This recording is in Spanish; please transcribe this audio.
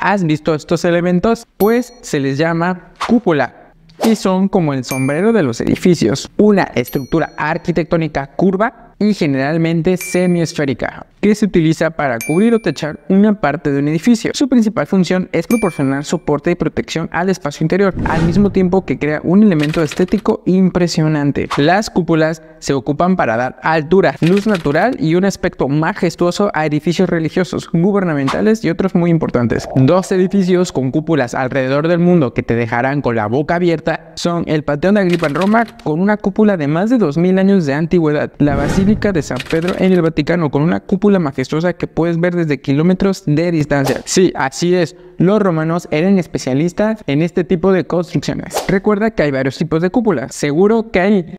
¿Has visto estos elementos? Pues se les llama cúpula y son como el sombrero de los edificios, una estructura arquitectónica curva y generalmente semiesférica, que se utiliza para cubrir o techar una parte de un edificio. Su principal función es proporcionar soporte y protección al espacio interior, al mismo tiempo que crea un elemento estético impresionante. Las cúpulas se ocupan para dar altura, luz natural y un aspecto majestuoso a edificios religiosos, gubernamentales y otros muy importantes. Dos edificios con cúpulas alrededor del mundo que te dejarán con la boca abierta son el Panteón de Agripa en Roma con una cúpula de más de 2000 años de antigüedad, la Basílica de San Pedro en el Vaticano con una cúpula majestuosa que puedes ver desde kilómetros de distancia. Sí, así es. Los romanos eran especialistas en este tipo de construcciones. Recuerda que hay varios tipos de cúpulas. Seguro que hay